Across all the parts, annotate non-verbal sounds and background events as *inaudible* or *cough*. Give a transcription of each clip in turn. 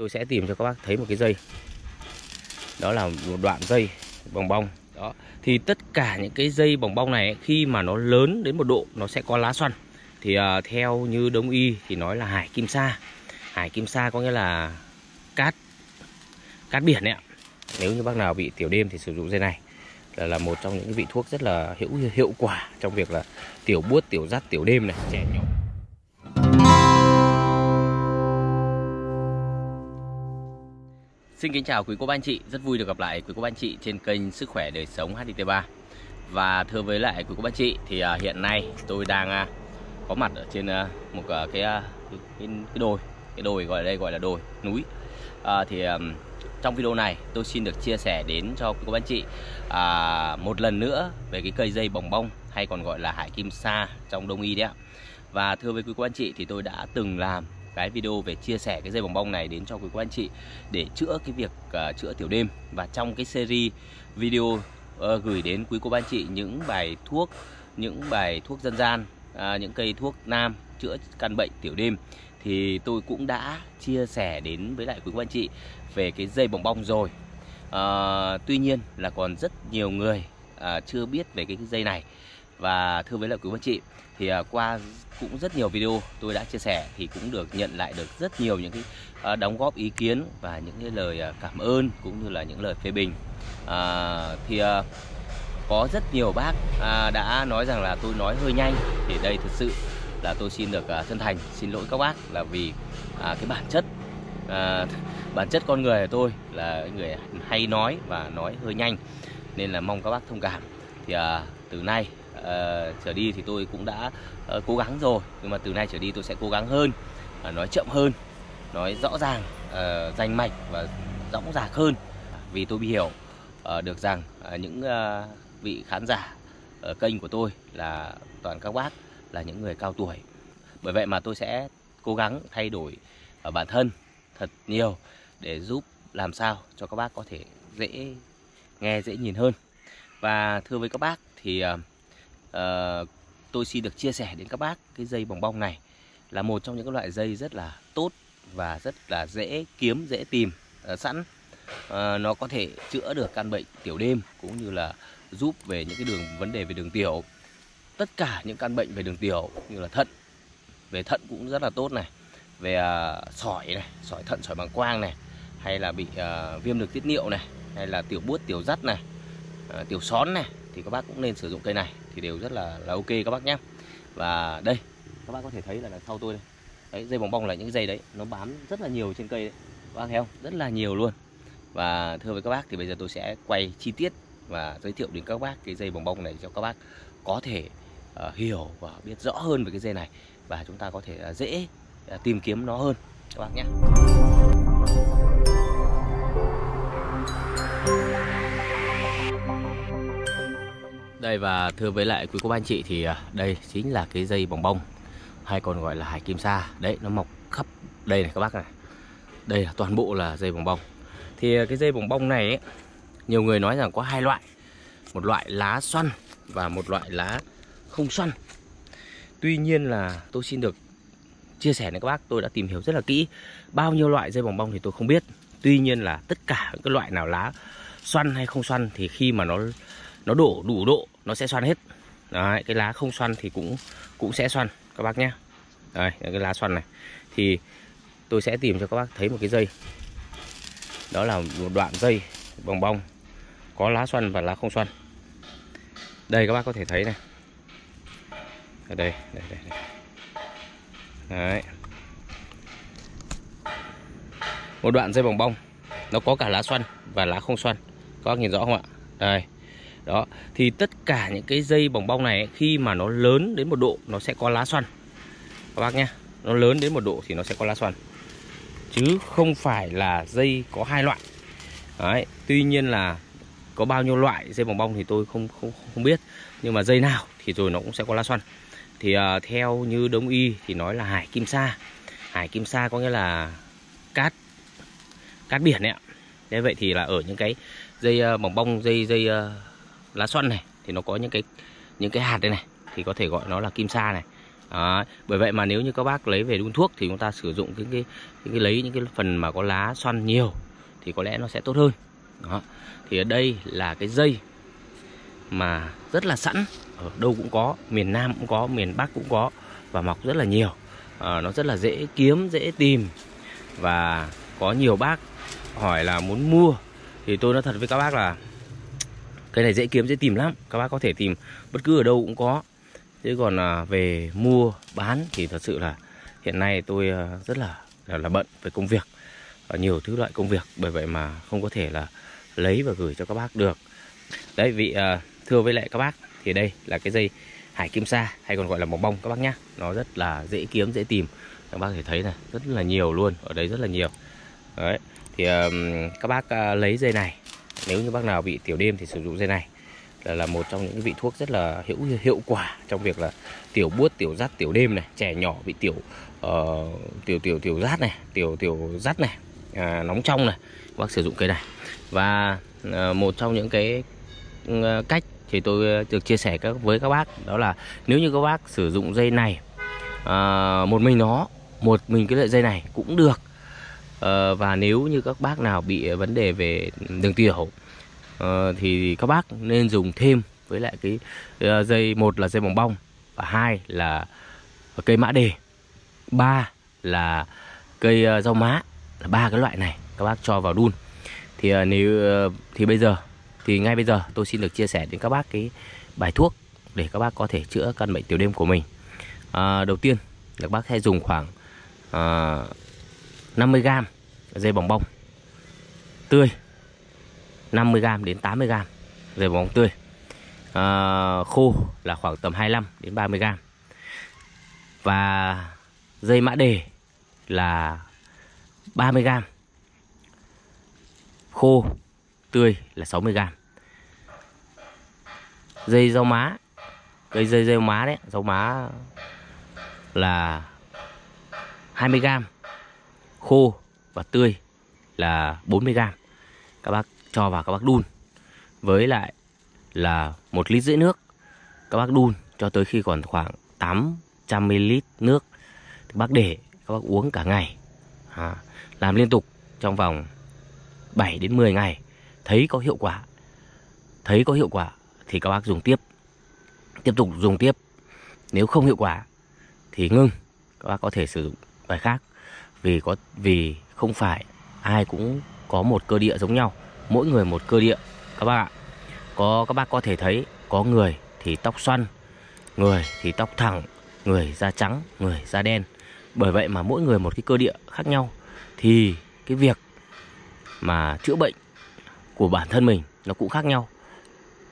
tôi sẽ tìm cho các bác thấy một cái dây. Đó là một đoạn dây bồng bong. Đó. Thì tất cả những cái dây bồng bong này khi mà nó lớn đến một độ nó sẽ có lá xoăn. Thì uh, theo như đông y thì nói là hải kim sa. Hải kim sa có nghĩa là cát cát biển ấy ạ. Nếu như bác nào bị tiểu đêm thì sử dụng dây này. Là, là một trong những vị thuốc rất là hữu hiệu quả trong việc là tiểu buốt tiểu dắt tiểu đêm này. Trẻ nhỏ. Xin kính chào quý cô bác anh chị, rất vui được gặp lại quý cô bác anh chị trên kênh Sức khỏe đời sống HDT3. Và thưa với lại quý cô bác anh chị thì à, hiện nay tôi đang à, có mặt ở trên à, một cái cái, cái cái đồi, cái đồi gọi ở đây gọi là đồi núi. À, thì trong video này tôi xin được chia sẻ đến cho quý cô bác anh chị à, một lần nữa về cái cây dây bồng bông hay còn gọi là hải kim sa trong đông y đấy ạ. Và thưa với quý cô bác anh chị thì tôi đã từng làm cái video về chia sẻ cái dây bồng bông này đến cho quý cô anh chị để chữa cái việc uh, chữa tiểu đêm. Và trong cái series video uh, gửi đến quý cô anh chị những bài thuốc những bài thuốc dân gian uh, những cây thuốc nam chữa căn bệnh tiểu đêm thì tôi cũng đã chia sẻ đến với lại quý cô anh chị về cái dây bồng bông rồi. Uh, tuy nhiên là còn rất nhiều người uh, chưa biết về cái, cái dây này và thưa với lại quý anh chị. Thì à, qua cũng rất nhiều video tôi đã chia sẻ thì cũng được nhận lại được rất nhiều những cái à, đóng góp ý kiến và những cái lời à, cảm ơn cũng như là những lời phê bình. À, thì có rất nhiều bác đã nói rằng là tôi nói hơi nhanh thì đây thực sự là tôi xin được chân thành xin lỗi các bác là vì cái bản chất *laughs* bản chất con người của tôi là người hay nói và nói hơi nhanh nên là mong các bác thông cảm. Thì à, từ nay uh, trở đi thì tôi cũng đã uh, cố gắng rồi. Nhưng mà từ nay trở đi tôi sẽ cố gắng hơn uh, nói chậm hơn nói rõ ràng uh, rành mạch và rõ ràng hơn. Vì tôi hiểu uh, được rằng uh, những uh, vị khán giả ở kênh của tôi là toàn các bác là những người cao tuổi. Bởi vậy mà tôi sẽ cố gắng thay đổi ở bản thân thật nhiều để giúp làm sao cho các bác có thể dễ nghe dễ nhìn hơn. Và thưa với các bác thì uh, uh, tôi xin được chia sẻ đến các bác cái dây bồng bong này là một trong những cái loại dây rất là tốt và rất là dễ kiếm dễ tìm uh, sẵn. Uh, nó có thể chữa được căn bệnh tiểu đêm cũng như là giúp về những cái đường vấn đề về đường tiểu. Tất cả những căn bệnh về đường tiểu như là thận về thận cũng rất là tốt này về uh, sỏi này sỏi thận sỏi bằng quang này hay là bị uh, viêm đường tiết niệu này hay là tiểu buốt tiểu dắt này uh, tiểu són này thì các bác cũng nên sử dụng cây này thì đều rất là là ok các bác nhé. Và đây các bác có thể thấy là, là sau tôi đây. Đấy, dây bóng bong là những dây đấy nó bám rất là nhiều trên cây đấy. Các bác thấy không? Rất là nhiều luôn. Và thưa với các bác thì bây giờ tôi sẽ quay chi tiết và giới thiệu đến các bác cái dây bồng bông này cho các bác có thể uh, hiểu và biết rõ hơn về cái dây này. Và chúng ta có thể uh, dễ uh, tìm kiếm nó hơn. Các bác nhé. Đây và thưa với lại quý cô bác anh chị thì à, đây chính là cái dây bồng bông hay còn gọi là hải kim sa. Đấy nó mọc khắp đây này các bác này. Đây là toàn bộ là dây bồng bông. Thì à, cái dây bồng bông này ấy, nhiều người nói rằng có hai loại. Một loại lá xoăn và một loại lá không xoăn. Tuy nhiên là tôi xin được chia sẻ với các bác, tôi đã tìm hiểu rất là kỹ. Bao nhiêu loại dây bồng bông thì tôi không biết. Tuy nhiên là tất cả những cái loại nào lá xoăn hay không xoăn thì khi mà nó nó đổ đủ độ nó sẽ xoăn hết. Đấy, cái lá không xoăn thì cũng cũng sẽ xoăn các bác nhé. Đây cái lá xoăn này. Thì tôi sẽ tìm cho các bác thấy một cái dây. Đó là một đoạn dây bong bong. Có lá xoăn và lá không xoăn. Đây các bác có thể thấy này. Ở đây đây đây, đây. Đấy. một đoạn dây bong bong. Nó có cả lá xoăn và lá không xoăn. Các bác nhìn rõ không ạ? Đây đó thì tất cả những cái dây bồng bong này khi mà nó lớn đến một độ nó sẽ có lá xoăn. Các bác nhé nó lớn đến một độ thì nó sẽ có lá xoăn. Chứ không phải là dây có hai loại. Đấy, tuy nhiên là có bao nhiêu loại dây bồng bong thì tôi không không không biết. Nhưng mà dây nào thì rồi nó cũng sẽ có lá xoăn. Thì uh, theo như đông y thì nói là hải kim sa. Hải kim sa có nghĩa là cát cát biển ấy ạ. Thế vậy thì là ở những cái dây à, uh, bồng bong dây dây uh, lá xoăn này thì nó có những cái những cái hạt đây này thì có thể gọi nó là kim sa này. Đó, bởi vậy mà nếu như các bác lấy về đun thuốc thì chúng ta sử dụng cái cái, cái, cái lấy những cái phần mà có lá xoăn nhiều thì có lẽ nó sẽ tốt hơn. Đó thì ở đây là cái dây mà rất là sẵn ở đâu cũng có miền Nam cũng có miền Bắc cũng có và mọc rất là nhiều. À, nó rất là dễ kiếm dễ tìm và có nhiều bác hỏi là muốn mua. Thì tôi nói thật với các bác là cái này dễ kiếm dễ tìm lắm. Các bác có thể tìm bất cứ ở đâu cũng có. Chứ còn à, về mua bán thì thật sự là hiện nay tôi à, rất là là, là bận với công việc và nhiều thứ loại công việc. Bởi vậy mà không có thể là lấy và gửi cho các bác được. Đấy vị à, thưa với lại các bác thì đây là cái dây hải kim sa hay còn gọi là mỏng bông các bác nhá. Nó rất là dễ kiếm dễ tìm. Các bác thể thấy này rất là nhiều luôn ở đây rất là nhiều. Đấy thì uh, các bác uh, lấy dây này nếu như bác nào bị tiểu đêm thì sử dụng dây này. Là, là một trong những vị thuốc rất là hiệu hiệu quả trong việc là tiểu buốt tiểu rắt tiểu đêm này. Trẻ nhỏ bị tiểu uh, tiểu tiểu tiểu rát này tiểu tiểu rắt này à, nóng trong này. Bác sử dụng cây này. Và uh, một trong những cái uh, cách thì tôi được chia sẻ các với các bác đó là nếu như các bác sử dụng dây này uh, một mình nó một mình cái loại dây này cũng được Ờ, và nếu như các bác nào bị vấn đề về đường tiểu ờ, thì các bác nên dùng thêm với lại cái ờ, dây một là dây bóng bong và hai là cây mã đề ba là cây rau má là ba cái loại này các bác cho vào đun. Thì nếu thì bây giờ thì ngay bây giờ tôi xin được chia sẻ đến các bác cái bài thuốc để các bác có thể chữa căn bệnh tiểu đêm của mình. À, đầu tiên là các bác hãy dùng khoảng à, 50g dây bòng bông tươi 50g đến 80g dây bòng bông tươi. À, khô là khoảng tầm 25 đến 30g và dây mã đề là 30g khô tươi là 60g dây rau má cây dây rau má đấy rau má là 20 gram khô và tươi là 40g các bác cho vào các bác đun. Với lại là một lít rưỡi nước. Các bác đun cho tới khi còn khoảng 800 ml nước. Các bác để các bác uống cả ngày. À, làm liên tục trong vòng 7 đến 10 ngày. Thấy có hiệu quả. Thấy có hiệu quả thì các bác dùng tiếp. Tiếp tục dùng tiếp. Nếu không hiệu quả thì ngưng. Các bác có thể sử dụng bài khác vì có, vì không phải ai cũng có một cơ địa giống nhau. Mỗi người một cơ địa, các bác ạ. Có, các bác có thể thấy có người thì tóc xoăn, người thì tóc thẳng, người da trắng, người da đen. Bởi vậy mà mỗi người một cái cơ địa khác nhau. Thì cái việc mà chữa bệnh của bản thân mình nó cũng khác nhau.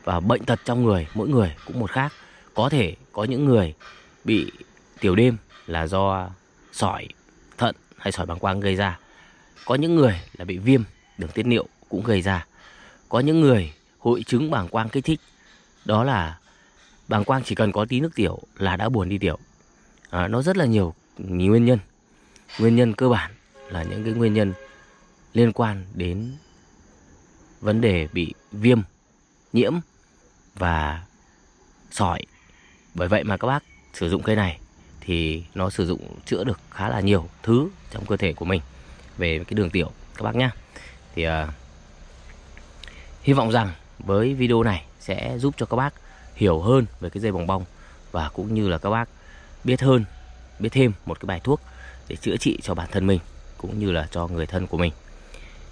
Và bệnh tật trong người, mỗi người cũng một khác. Có thể có những người bị tiểu đêm là do sỏi hay sỏi bàng quang gây ra. Có những người là bị viêm đường tiết niệu cũng gây ra. Có những người hội chứng bàng quang kích thích. Đó là bàng quang chỉ cần có tí nước tiểu là đã buồn đi tiểu. À, nó rất là nhiều nguyên nhân. Nguyên nhân cơ bản là những cái nguyên nhân liên quan đến vấn đề bị viêm nhiễm và sỏi. Bởi vậy mà các bác sử dụng cây này thì nó sử dụng chữa được khá là nhiều thứ trong cơ thể của mình. Về cái đường tiểu các bác nhá. Thì uh, hy vọng rằng với video này sẽ giúp cho các bác hiểu hơn về cái dây bòng bong và cũng như là các bác biết hơn biết thêm một cái bài thuốc để chữa trị cho bản thân mình cũng như là cho người thân của mình.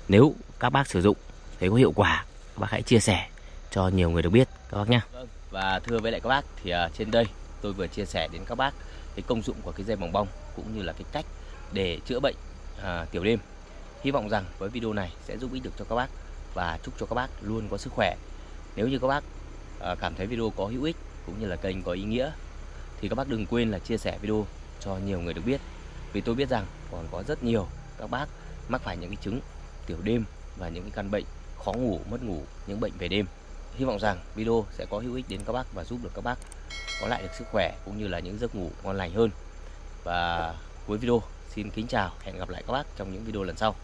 Nếu các bác sử dụng thấy có hiệu quả các bác hãy chia sẻ cho nhiều người được biết các bác nhá. Vâng, và thưa với lại các bác thì uh, trên đây tôi vừa chia sẻ đến các bác cái công dụng của cái dây bòng bong cũng như là cái cách để chữa bệnh à, tiểu đêm. Hy vọng rằng với video này sẽ giúp ích được cho các bác và chúc cho các bác luôn có sức khỏe. Nếu như các bác à, cảm thấy video có hữu ích cũng như là kênh có ý nghĩa thì các bác đừng quên là chia sẻ video cho nhiều người được biết. Vì tôi biết rằng còn có rất nhiều các bác mắc phải những cái chứng tiểu đêm và những cái căn bệnh khó ngủ mất ngủ những bệnh về đêm. Hy vọng rằng video sẽ có hữu ích đến các bác và giúp được các bác có lại được sức khỏe cũng như là những giấc ngủ ngon lành hơn. Và cuối video, xin kính chào, hẹn gặp lại các bác trong những video lần sau.